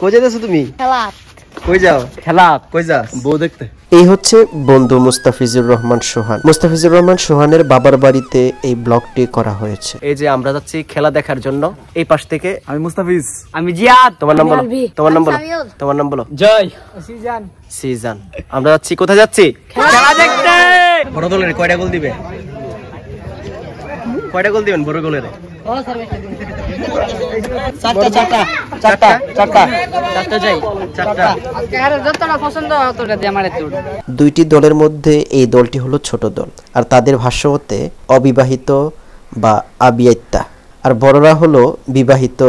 কই যেতেছো তুমি? কই যাও? খেলা কই যাস? বউ দেখতে। এই হচ্ছে বন্ধু মুস্তাফিজুর রহমান সোহান। মুস্তাফিজুর রহমান সোহানের বাবার বাড়িতে এই ব্লগটি করা হয়েছে। এই যে আমরা যাচ্ছি খেলা দেখার জন্য এই পাশ থেকে আমি মুস্তাফিজ। আমি জিয়াদ। তোমার নাম বলো। তোমার নাম বলো। তোমার নাম বলো। জয়। সিজান। আমরা যাচ্ছি কোথায় যাচ্ছি? খেলা দেখতে! বড় দলের কয়টা গোল দিবে? কয়টা গোল দিবেন? বড় গোলের? চারটা চারটা চারটা চারটা। চারটা যাই চারটা। যতটা পছন্দ অতটা দিয়ে আমার দুইটি দলের মধ্যে এই দলটি হলো ছোট দল আর তাদের ভাষ্য মতে অবিবাহিত বা আবিয়াত্তা আর বড়রা হলো বিবাহিত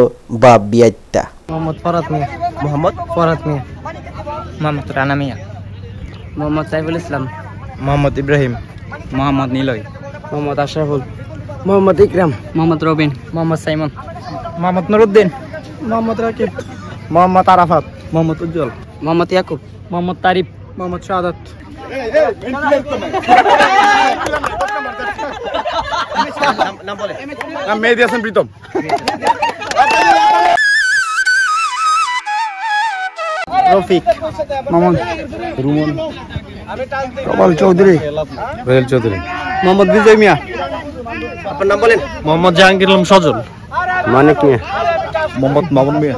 বা বিয়াত্তা মোহাম্মদ ফরাত মিয়া। মোহাম্মদ? ফরাত মিয়া। মোহাম্মদ রানা মিয়া। মোহাম্মদ সাইফুল ইসলাম। মোহাম্মদ ইব্রাহিম। মোহাম্মদ নিলয়। মোহাম্মদ আশরাফুল। মোহাম্মদ ইকরাম। মোহাম্মদ রবিন। মোহাম্মদ সাইমন। মোহাম্মদ নুরুদ্দিন। মোহাম্মদ রাকিব। মোহাম্মদ আরাফাত। মোহাম্মদ উজ্জ্বল। মোহাম্মদ ইয়াকুব। মোহাম্মদ তারিফ। মোহাম্মদ শাহাদাত। নাম- নাম বলে নাম মেহেদি হাসান প্রীতম। রফিক। মামুন রুমন। কমাল চৌধুরী। চৌধুরী। মোহাম্মদ বিজয় মিয়া। আপনার নাম বলেন? মোহাম্মদ জাহাঙ্গীর আলম সজল। মানিক মিয়া। মোহাম্মদ মামুন মিয়া।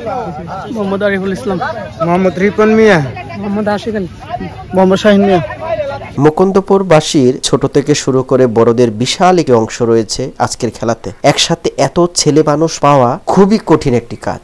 মোহাম্মদ আরিফুল ইসলাম। মোহাম্মদ রিপন মিয়া। মোহাম্মদ আশিক আলী। মোহাম্মদ শাহিন মিয়া। মুকুন্দপুরবাসীর ছোট থেকে শুরু করে বড়দের বিশাল একটি অংশ রয়েছে আজকের খেলাতে। একসাথে এত ছেলে মানুষ পাওয়া খুবই কঠিন একটি কাজ।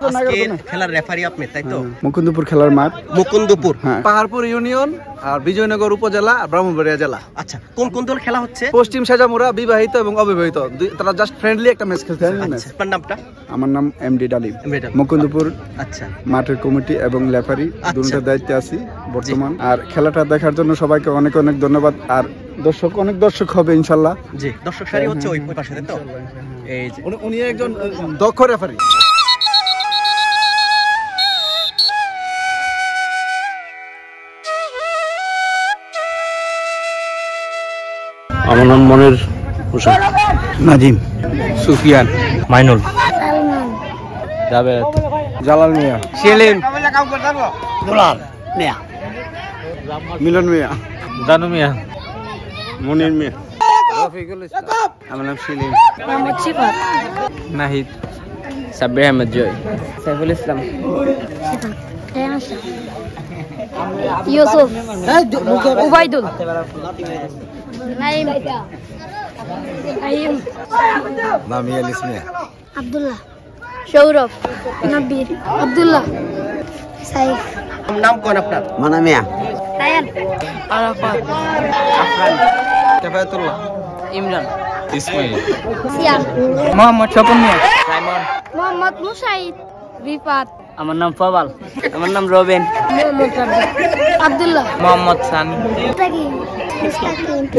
খেলার রেফারি আপনি তাই তো? মুকুন্দপুর খেলার মাঠ। মুকুন্দপুর। পাহাড়পুর ইউনিয়ন আর বিজয়নগর উপজেলা আর ব্রাহ্মণবাড়িয়া জেলা। আচ্ছা কোন কোন দল খেলা হচ্ছে? পশ্চিম সাজামুরা বিবাহিত এবং অবিবাহিত। তারা জাস্ট ফ্রেন্ডলি একটা ম্যাচ খেলতে আচ্ছা, আপনার নামটা? আমার নাম এম ডি ডালিম। এমডি ডালিম। মুকুন্দপুর আচ্ছা। মাঠের কমিটি এবং লেফারি আচ্ছা। দায়িত্বে আছি বর্তমান। আর খেলাটা দেখার জন্য সবাইকে অনেক অনেক ধন্যবাদ। আর দর্শক অনেক দর্শক হবে ইনশাল্লাহ। জি দর্শক সারি হচ্ছে ওই ওই পাশে তো? এই উনি- উনি একজন দক্ষ রেফারি আমার নাম মনের হোসেন। নাজিম। সুফিয়ান। মাইনুল। সালমান জাবেদ। জালাল মিয়া। সেলিম। মিলন মিয়া। জানু মিয়া। মনির মিয়া। আমার নাম সেলিম। নাহিদ। সাব্বির আহমেদ জয়। সাইফুল ইসলাম। রেহান শাহ ইউসুফ উবাইদুল নাইম আইম নামি আলিস মিয়া আব্দুল্লাহ সৌরভ নব্বির আব্দুল্লাহ সাইফ নাম কোন আপনার মানা মিয়া রায়ান আরাফাত কেফায়তুল্লাহ ইমরান ইসমাইল সিয়াম মোহাম্মদ স্বপন মিয়া সাইমন মোহাম্মদ মুসাইদ রিফাত আমার নাম ফবাল আমার নাম রবিন মোহাম্মদ রাব্বি আব্দুল্লাহ মোহাম্মদ সানি তাকিম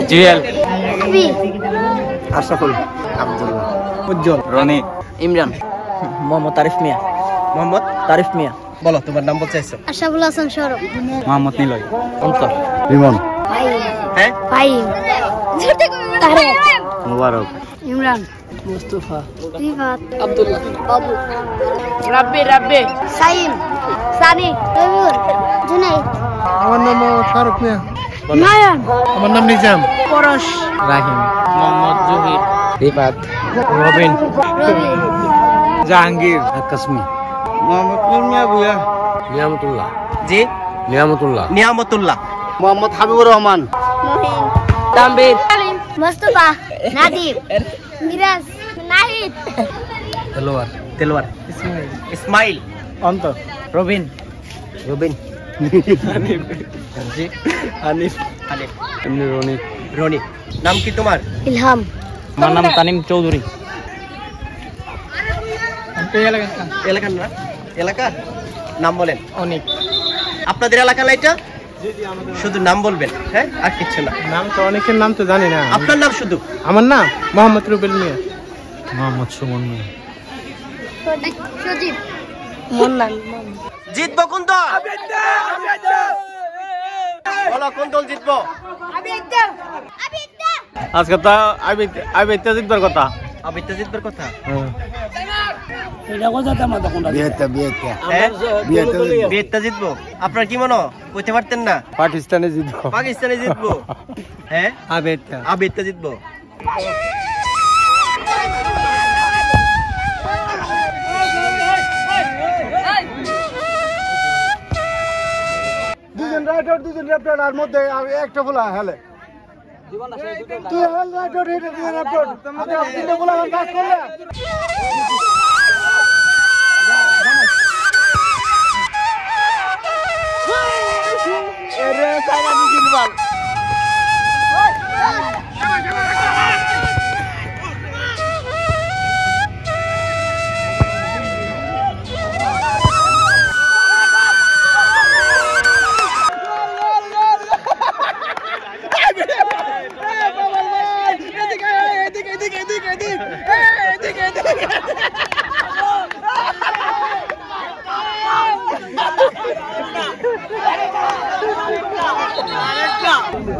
জুয়েল। আশরাফুল। আব্দুল্লাহ উজ্জ্বল। রনি। ইমরান। মোহাম্মদ তারিফ মিয়া। মোহাম্মদ? তারিফ মিয়া। বলো তোমার নাম বলতে চাইছো? আশাফুল হাসান সরব। মোহাম্মদ নিলয়। অন্তর। রিমন হ্যাঁ? তারেক। মুবারক। ইমরান। মুস্তফা। রিফাত। আব্দুল্লাহ। বাবু। রাব্বি রাব্বি। সাইম। সানি। রবিউল জুনাইদ। আমার নাম শাহরুখ মিয়া। নয়ন। আমার নাম নিজাম। পরশ। রাহিম। মোহাম্মদ জহির। রিফাত রবিন। রবি জাহাঙ্গীর। আকাশমি মোহাম্মদ মিয়া ভুয়া নিয়ামতুল্লাহ। জি? নিয়ামতুল্লাহ। নিয়ামতুল্লাহ। মোহাম্মদ হাবিবুর রহমান। মহিন। তানবীর মোস্তফা। নাদিব মিরাজ। নাহিদ। দেলোয়ার তেলোয়ার। ইসমাইল। অন্তর। রবিন। রবিন। জি হানিফ হানিফ এমনি রনি রনি নাম কি তোমার? ইলহাম। আমার নাম তানিম চৌধুরী। এলাকার না এলাকার নাম? বলেন। অনেক। আপনাদের এলাকা লাইটা শুধু নাম বলবেন হ্যাঁ? আর কিচ্ছু না। নাম তো অনেকের নাম তো জানি না আপনার নাম শুধু? আমার নাম? মোহাম্মদ রুবেল মিয়া। মোহাম্মদ সুমন মিয়া। সজীব। জিতবো কোন দল? বলো কোন দল জিতবো? আজকে তো আইবে জিতবার কথা। জিতবার কথা? হ্যাঁ? আপনার কি মনে? কইতে পারতেন না? পাকিস্তানে জিতবো। পাকিস্তানে জিতবো? হ্যাঁ? আবেরটা আবিরটা জিতবো। রাইডার দুজন লেফট আর মধ্যে একটা বলা হেলে। তুই হেল রাইডার এটা দুজন লেফট তিনটা বলা কাজ করলে?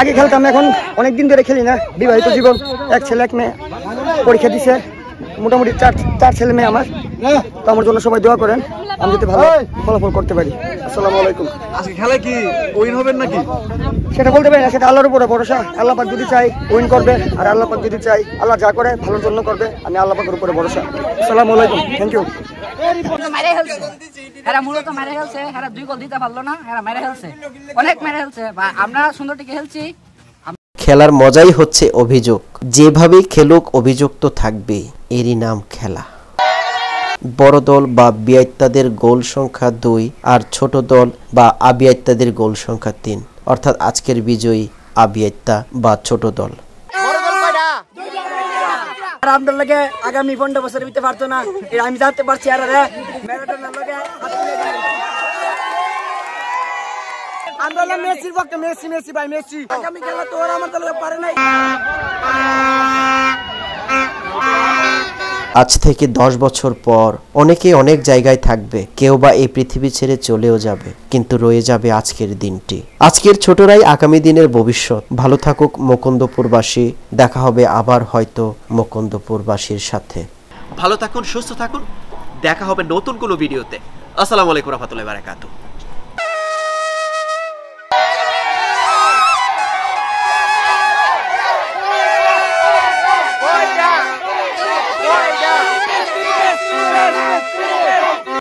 আগে খেলতাম এখন অনেক দিন ধরে খেলি না। বিবাহিত জীবন এক ছেলে এক মেয়ে পরীক্ষা দিছে। মোটামুটি চার চার ছেলে মেয়ে আমার। তো আমার জন্য সবাই দোয়া করেন আমি যাতে ভালো ফলাফল করতে পারি। আসসালামু আলাইকুম। আজকে খেলায় কি উইন হবেন নাকি? সেটা বলতে পারি না সেটা আল্লাহর উপরে ভরসা। আল্লাহ পাক যদি চাই উইন করবে। আর আল্লাহ পাক যদি চাই আল্লাহ যা করে ভালোর জন্য করবে। আমি আল্লাহ পাকের উপরে ভরসা। আসসালামু আলাইকুম। থ্যাংক ইউ খেলার মজাই হচ্ছে অভিযোগ। যেভাবে খেলুক, অভিযোগ তো থাকবেই। এরই নাম খেলা। বড় দল বা বিয়াইত্তাদের গোল সংখ্যা দুই আর ছোট দল বা আবিয়াইত্তাদের গোল সংখ্যা তিন। অর্থাৎ আজকের বিজয়ী আবিয়াইত্তা বা ছোট দল। আর আপনার আগামী পনেরো বছর ভিতরে পারতো না। আমি জানতে পারছি আর ম্যারাডোনার মেসি মেসি ভাই, মেসি। খেলা তো আমার পারে নাই। আজ থেকে দশ বছর পর অনেকে অনেক জায়গায় থাকবে, কেউ বা এই পৃথিবী ছেড়ে চলেও যাবে, কিন্তু রয়ে যাবে আজকের দিনটি। আজকের ছোটরাই আগামী দিনের ভবিষ্যৎ। ভালো থাকুক মুকুন্দপুরবাসী, দেখা হবে আবার হয়তো মুকুন্দপুরবাসীর সাথে। ভালো থাকুন, সুস্থ থাকুন, দেখা হবে নতুন কোনো ভিডিওতে। আসসালামু আলাইকুম রহমতুল্লাহ বারাকাতু